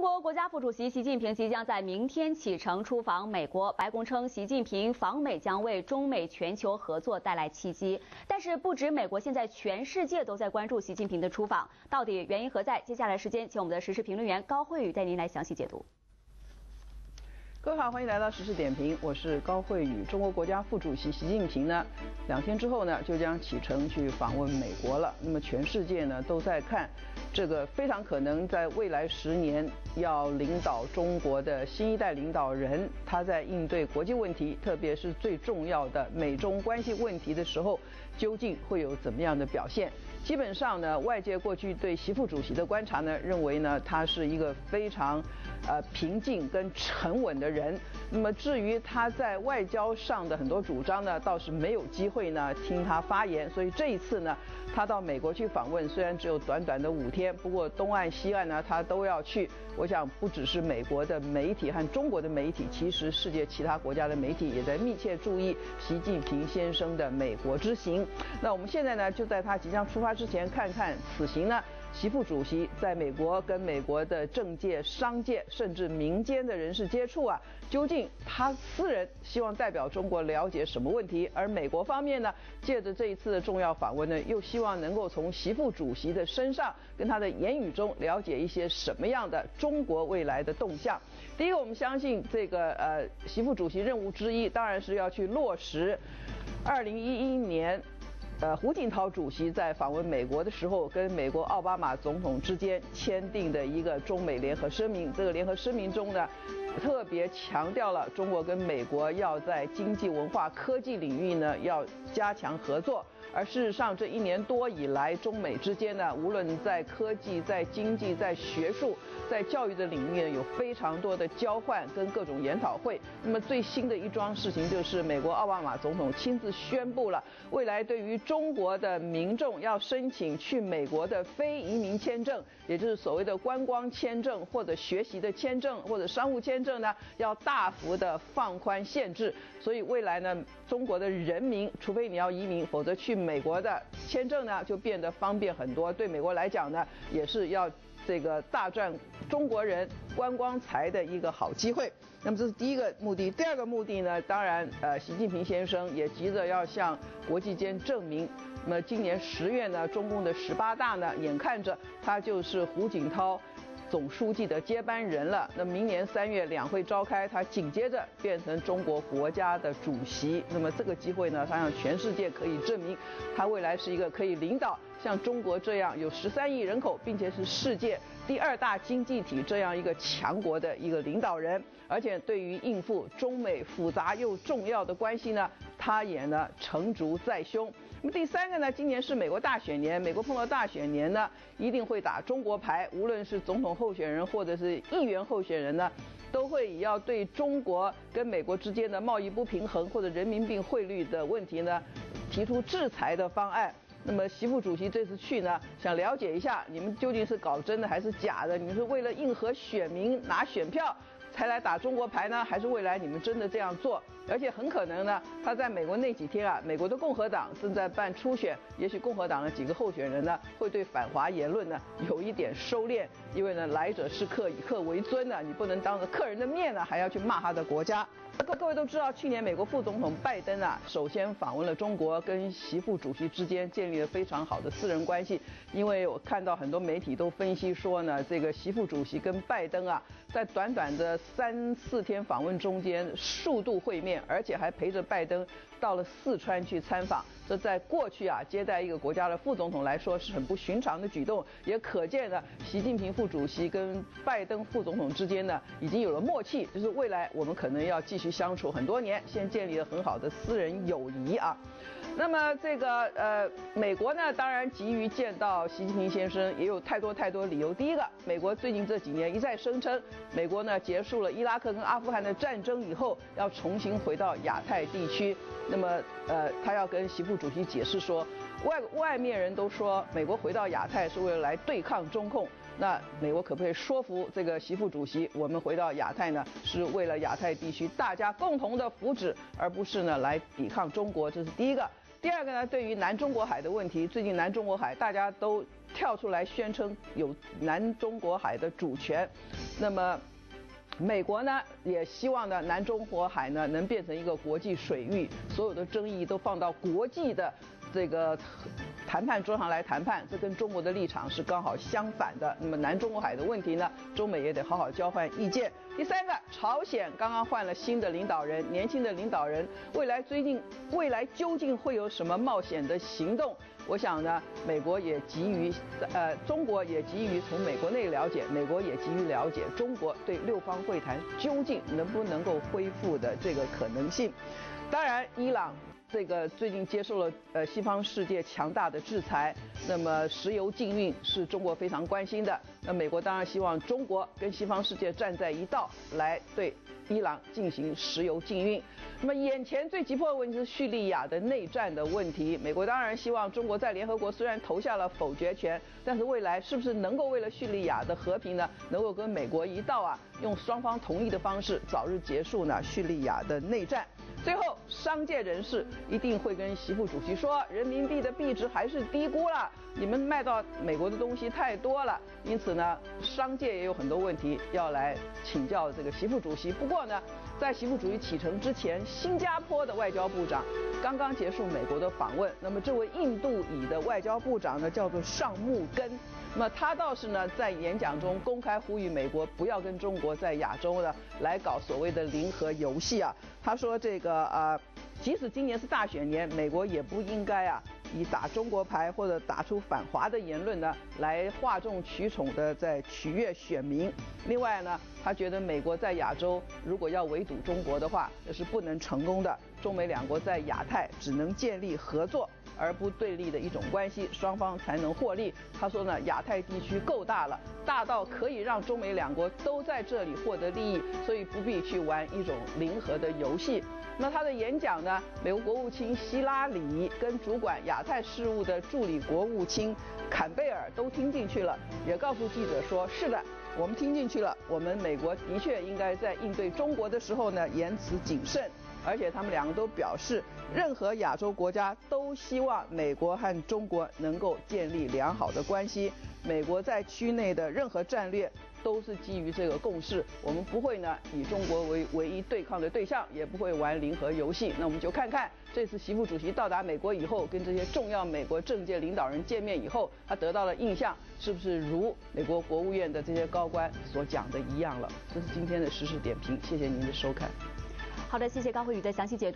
中国国家副主席习近平即将在明天启程出访美国。白宫称，习近平访美将为中美全球合作带来契机。但是，不止美国，现在全世界都在关注习近平的出访，到底原因何在？接下来时间，请我们的时事评论员高慧宇带您来详细解读。各位好，欢迎来到时事点评，我是高慧宇。中国国家副主席习近平呢，两天之后呢，就将启程去访问美国了。那么，全世界呢都在看这个非常可能在未来十年要领导中国的新一代领导人，他在应对国际问题，特别是最重要的美中关系问题的时候，究竟会有怎么样的表现？基本上呢，外界过去对习副主席的观察呢，认为呢，他是一个非常呃平静跟沉稳的人。那么至于他在外交上的很多主张呢，倒是没有机会呢听他发言。所以这一次呢，他到美国去访问，虽然只有短短的五天，不过东岸西岸呢他都要去。我想不只是美国的媒体和中国的媒体，其实世界其他国家的媒体也在密切注意习近平先生的美国之行。那我们现在呢，就在他即将出发他之前，看看此行呢。习副主席在美国跟美国的政界、商界甚至民间的人士接触啊，究竟他私人希望代表中国了解什么问题？而美国方面呢，借着这一次的重要访问呢，又希望能够从习副主席的身上跟他的言语中了解一些什么样的中国未来的动向。第一个，我们相信这个呃，习副主席任务之一当然是要去落实二零一一年。呃，胡锦涛主席在访问美国的时候，跟美国奥巴马总统之间签订的一个中美联合声明。这个联合声明中呢，特别强调了中国跟美国要在经济、文化、科技领域呢要加强合作。而事实上，这一年多以来，中美之间呢，无论在科技、在经济、在学术、在教育的领域，有非常多的交换跟各种研讨会。那么最新的一桩事情就是，美国奥巴马总统亲自宣布了，未来对于中国的民众要申请去美国的非移民签证，也就是所谓的观光签证或者学习的签证或者商务签证呢，要大幅的放宽限制。所以未来呢，中国的人民，除非你要移民，否则去。美国的签证呢，就变得方便很多。对美国来讲呢，也是要这个大赚中国人观光财的一个好机会。那么这是第一个目的。第二个目的呢，当然，呃，习近平先生也急着要向国际间证明。那么今年十月呢，中共的十八大呢，眼看着他就是胡锦涛。总书记的接班人了。那明年三月两会召开，他紧接着变成中国国家的主席。那么这个机会呢，他让全世界可以证明，他未来是一个可以领导像中国这样有十三亿人口，并且是世界第二大经济体这样一个强国的一个领导人。而且对于应付中美复杂又重要的关系呢，他也呢成竹在胸。那么第三个呢？今年是美国大选年，美国碰到大选年呢，一定会打中国牌。无论是总统候选人或者是议员候选人呢，都会以要对中国跟美国之间的贸易不平衡或者人民币汇率的问题呢，提出制裁的方案。那么习副主席这次去呢，想了解一下你们究竟是搞真的还是假的？你们是为了应和选民拿选票？才来打中国牌呢？还是未来你们真的这样做？而且很可能呢，他在美国那几天啊，美国的共和党正在办初选，也许共和党的几个候选人呢，会对反华言论呢有一点收敛，因为呢，来者是客，以客为尊呢，你不能当着客人的面呢，还要去骂他的国家。各各位都知道，去年美国副总统拜登啊，首先访问了中国，跟习副主席之间建立了非常好的私人关系。因为我看到很多媒体都分析说呢，这个习副主席跟拜登啊，在短短的三四天访问中间，数度会面，而且还陪着拜登到了四川去参访。这在过去啊，接待一个国家的副总统来说是很不寻常的举动，也可见呢，习近平副主席跟拜登副总统之间呢，已经有了默契，就是未来我们可能要继续相处很多年，先建立了很好的私人友谊啊。那么这个呃，美国呢，当然急于见到习近平先生，也有太多太多理由。第一个，美国最近这几年一再声称，美国呢结束了伊拉克跟阿富汗的战争以后，要重新回到亚太地区。那么呃，他要跟习副主席解释说，外外面人都说美国回到亚太是为了来对抗中共，那美国可不可以说服这个习副主席，我们回到亚太呢，是为了亚太地区大家共同的福祉，而不是呢来抵抗中国？这是第一个。第二个呢，对于南中国海的问题，最近南中国海大家都跳出来宣称有南中国海的主权，那么。美国呢也希望呢南中国海呢能变成一个国际水域，所有的争议都放到国际的这个谈判桌上来谈判，这跟中国的立场是刚好相反的。那么南中国海的问题呢，中美也得好好交换意见。第三个，朝鲜刚刚换了新的领导人，年轻的领导人，未来最近未来究竟会有什么冒险的行动？我想呢，美国也急于，呃，中国也急于从美国内了解，美国也急于了解中国对六方会谈究竟能不能够恢复的这个可能性。当然，伊朗这个最近接受了呃西方世界强大的制裁，那么石油禁运是中国非常关心的。那美国当然希望中国跟西方世界站在一道，来对。伊朗进行石油禁运，那么眼前最急迫的问题是叙利亚的内战的问题。美国当然希望中国在联合国虽然投下了否决权，但是未来是不是能够为了叙利亚的和平呢，能够跟美国一道啊，用双方同意的方式早日结束呢叙利亚的内战？最后，商界人士一定会跟习副主席说，人民币的币值还是低估了，你们卖到美国的东西太多了。因此呢，商界也有很多问题要来请教这个习副主席。不过呢，在习副主席启程之前，新加坡的外交部长刚刚结束美国的访问。那么这位印度裔的外交部长呢，叫做尚木根。那么他倒是呢，在演讲中公开呼吁美国不要跟中国在亚洲呢来搞所谓的零和游戏啊。他说这个呃，即使今年是大选年，美国也不应该啊。以打中国牌或者打出反华的言论呢，来哗众取宠的在取悦选民。另外呢，他觉得美国在亚洲如果要围堵中国的话，那是不能成功的。中美两国在亚太只能建立合作而不对立的一种关系，双方才能获利。他说呢，亚太地区够大了，大到可以让中美两国都在这里获得利益，所以不必去玩一种零和的游戏。那他的演讲呢？美国国务卿希拉里跟主管亚太事务的助理国务卿坎贝尔都听进去了，也告诉记者说：“是的，我们听进去了。我们美国的确应该在应对中国的时候呢，言辞谨慎。而且他们两个都表示，任何亚洲国家都希望美国和中国能够建立良好的关系。美国在区内的任何战略。”都是基于这个共识，我们不会呢以中国为唯一对抗的对象，也不会玩零和游戏。那我们就看看这次习副主席到达美国以后，跟这些重要美国政界领导人见面以后，他得到的印象是不是如美国国务院的这些高官所讲的一样了？这是今天的时事点评，谢谢您的收看。好的，谢谢高慧宇的详细解读。